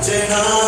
Mountain